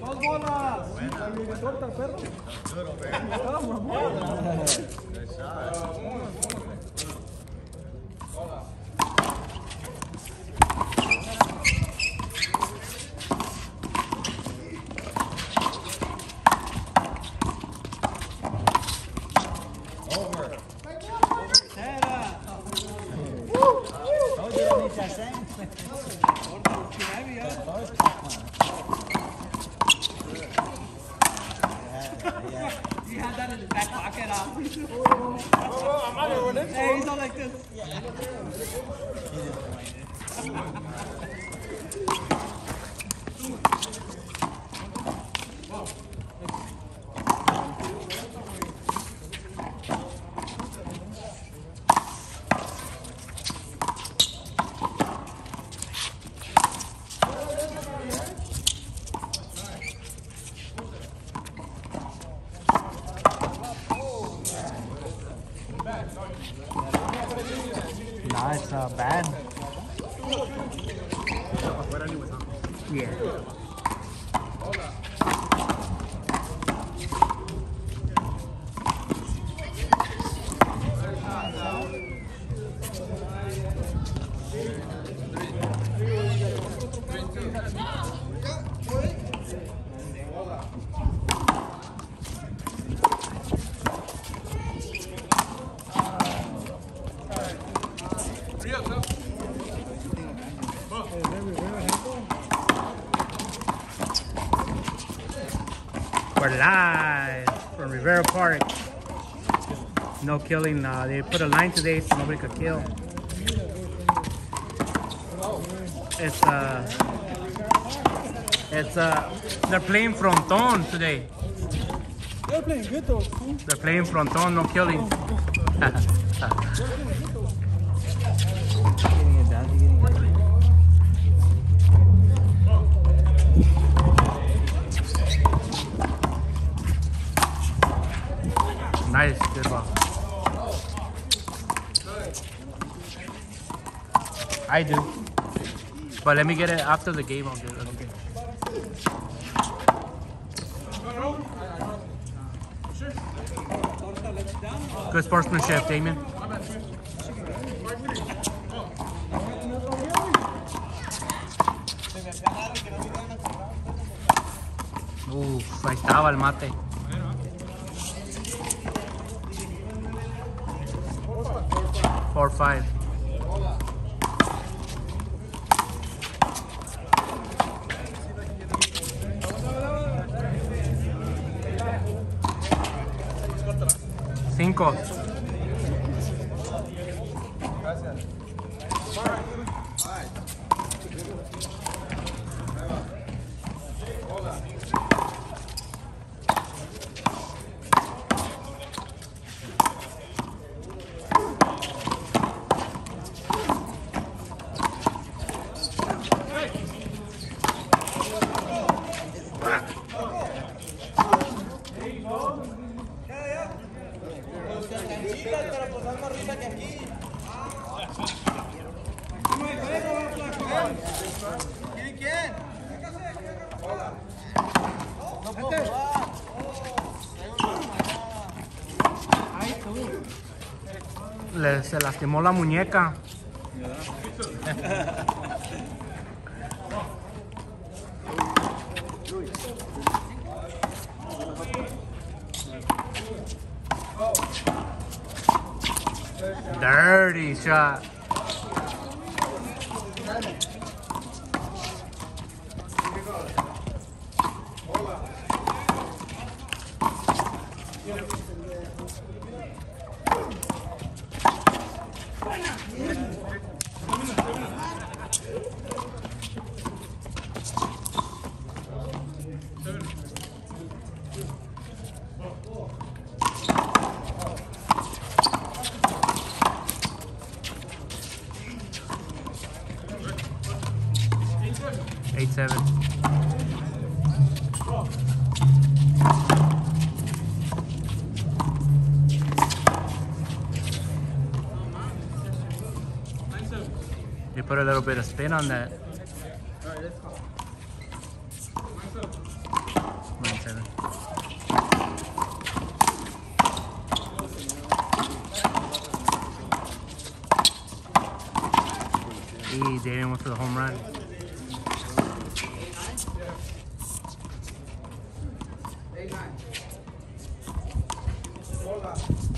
Más bolas. El director está perro. Está mamada. Hola. Over. Sarah. Woo. Woo. Told you to meet that thing. You in his back pocket, huh? hey, he's all like this. Nah, it's uh, bad. Yeah. We're live from Rivera Park. No killing. Uh, they put a line today so nobody could kill. It's uh, it's uh, they're playing fronton today. They're playing good though. They're playing fronton, no killing. I do. But let me get it after the game. I'll get it. Okay. Good sportsmanship, Damien. Uf, ahí estaba el mate. Four five. 5. Le, se lastimó la muñeca. Dirty shot. Eight seven. Put a little bit of spin on that. Nine seven. Hey, went for the home run. Nine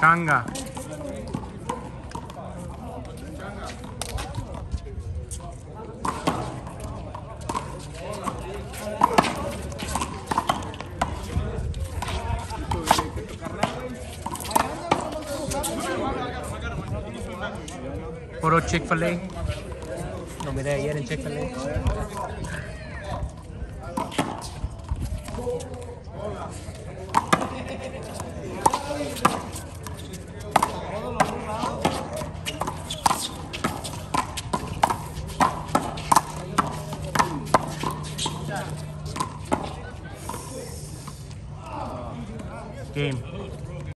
Changa. Puro Chick-fil-A. No miré ayer en Chick-fil-A.